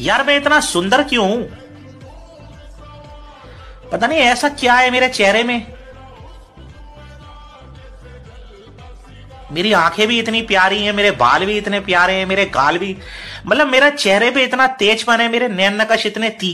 यार मैं इतना सुंदर क्यों हूँ? पता नहीं ऐसा क्या है मेरे चेहरे में। मेरी आँखें भी इतनी प्यारी हैं, मेरे बाल भी इतने प्यारे हैं, मेरे गाल भी मतलब मेरा चेहरे पे इतना तेजपन है, मेरे नैन नकश इतने तीखे